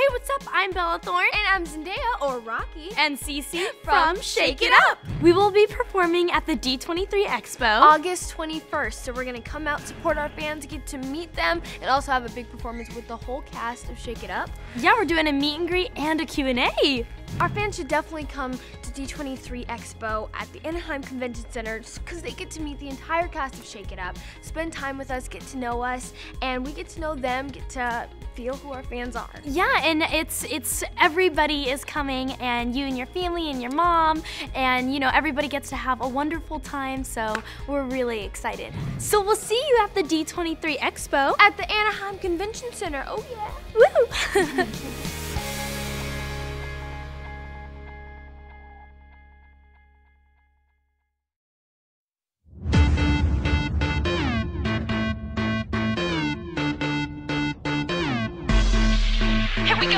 Hey, what's up? I'm Bella Thorne. And I'm Zendaya, or Rocky. And Cece From from, Shake It It Up. We will be performing at the D23 Expo. August 21st. So we're gonna come out, support our fans, get to meet them, and also have a big performance with the whole cast of Shake It Up. yeah, we're doing a meet and greet and a Q&A. Our fans should definitely come to D23 Expo at the Anaheim Convention Center because they get to meet the entire cast of Shake It Up, spend time with us, get to know us, and we get to know them, get to feel who our fans are. Yeah, and it's it's everybody is coming and you and your family and your mom and you know everybody gets to have a wonderful time, so we're really excited. So we'll see you at the D23 Expo. At the Anaheim Convention Center. Oh yeah. Woo! Yo,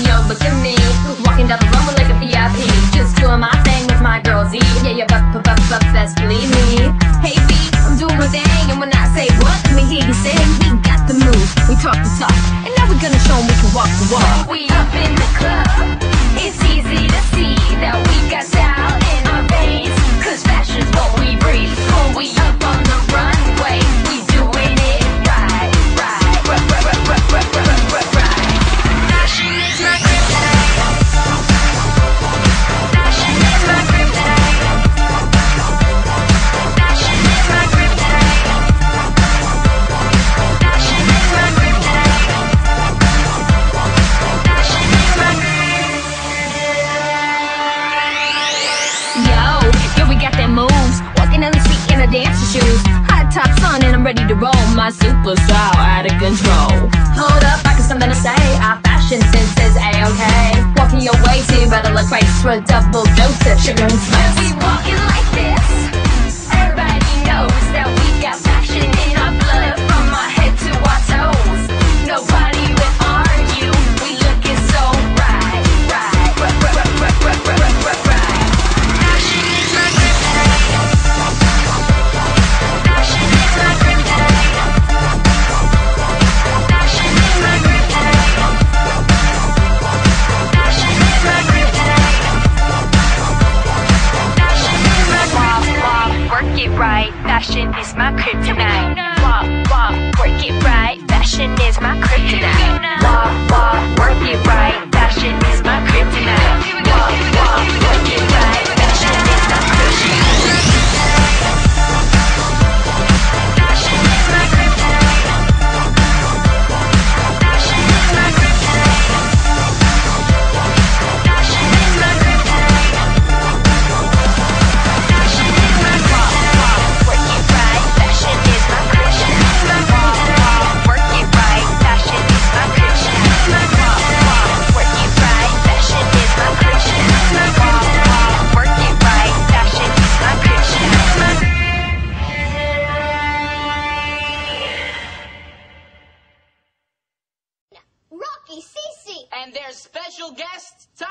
yo, look at me Walking down the runway like a VIP Just doing my thing with my Yeah, yeah, best believe me. Hey B, I'm doing my thing And when I say what, let me hear you We got the move, we talk the talk ready to roll. My super style out of control. Hold up, I got something to say. Our fashion sense is A-okay Walking your way you better look right? For a double dose of sugar and spice We walking like this. Fashion is my kryptonite. Walk, walk, work it right. Fashion is my kryptonite. Guest time.